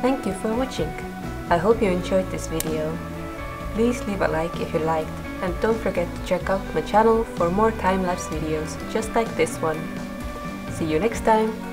Thank you for watching. I hope you enjoyed this video. Please leave a like if you liked and don't forget to check out my channel for more time-lapse videos just like this one. See you next time!